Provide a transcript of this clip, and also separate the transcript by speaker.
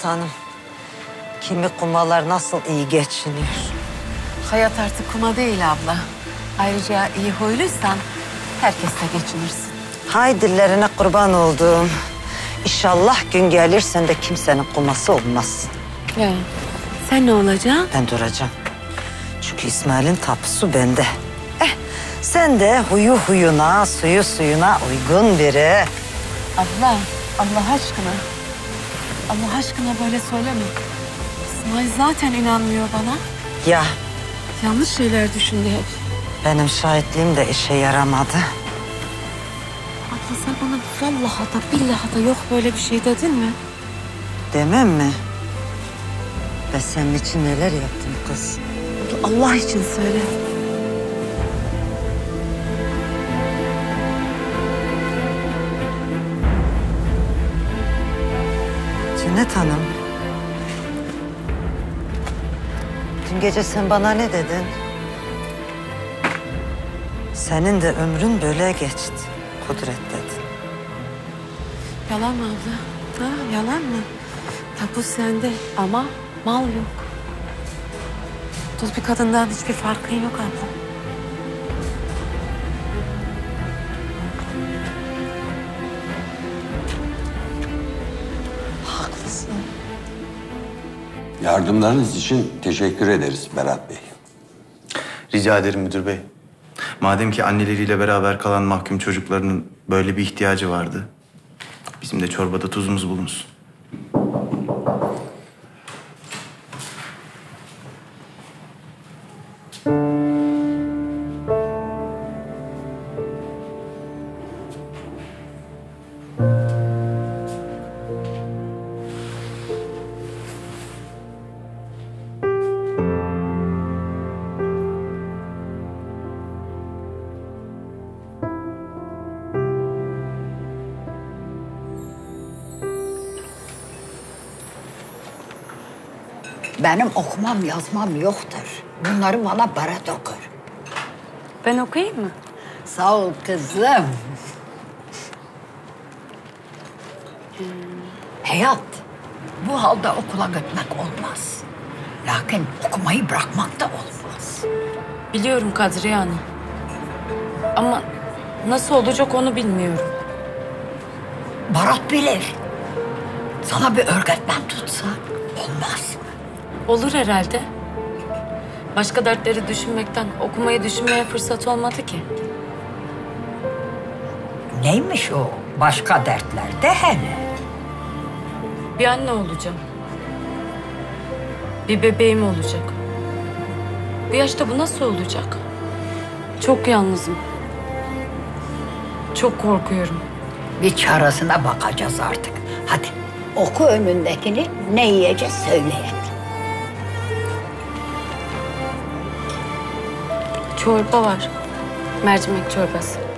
Speaker 1: sultanım. Kimi kumalar nasıl iyi geçiniyor.
Speaker 2: Hayat artık kuma değil abla. Ayrıca iyi huyluysan herkesle geçinirsin.
Speaker 1: Hay dillerine kurban olduğum. İnşallah gün gelirsen de kimsenin kuması olmaz.
Speaker 2: Ya. Sen ne olacaksın?
Speaker 1: Ben duracağım. Çünkü İsmail'in tapusu bende. Eh, sen de huyu huyuna, suyu suyuna uygun biri.
Speaker 2: Abla, Allah aşkına. Allah aşkına böyle söyleme. İsmail zaten inanmıyor bana.
Speaker 1: Ya
Speaker 2: Yanlış şeyler düşündü hep.
Speaker 1: benim şahitliğim de işe yaramadı.
Speaker 2: Abla sen bana vallahi da billahi da yok böyle bir şey dedin mi?
Speaker 1: Demem mi? Ben senin için neler yaptım kız.
Speaker 2: Abla, Allah için söyle.
Speaker 1: Cennet Hanım. Dün gece sen bana ne dedin? Senin de ömrün böyle geçti. Kudret dedin.
Speaker 2: Yalan mı abla? Ha, yalan mı? Tapu sende ama mal yok. Dul bir kadından hiçbir farkın yok abla.
Speaker 3: Yardımlarınız için teşekkür ederiz Berat Bey.
Speaker 4: Rica ederim müdür bey. Madem ki anneleriyle beraber kalan mahkum çocuklarının böyle bir ihtiyacı vardı. Bizim de çorbada tuzumuz bulunsun.
Speaker 5: Benim okumam yazmam yoktur. Bunları bana Berat okur.
Speaker 2: Ben okuyayım mı?
Speaker 5: Sağ ol kızım. Hayat, bu halde okula gitmek olmaz. Lakin okumayı bırakmak da olmaz.
Speaker 6: Biliyorum Kadriye Hanım. Ama nasıl olacak onu bilmiyorum.
Speaker 5: Barat bilir. Sana bir öğretmen tutsa olmaz.
Speaker 6: Olur herhalde. Başka dertleri düşünmekten okumayı düşünmeye fırsat olmadı ki.
Speaker 5: Neymiş o başka dertler de hele.
Speaker 6: Bir anne olacağım. Bir bebeğim olacak. Bu yaşta bu nasıl olacak? Çok yalnızım. Çok korkuyorum.
Speaker 5: Bir çaresine bakacağız artık. Hadi oku önündekini ne yiyeceğiz söyleyin.
Speaker 6: Çorba var. Mercimek çorbası.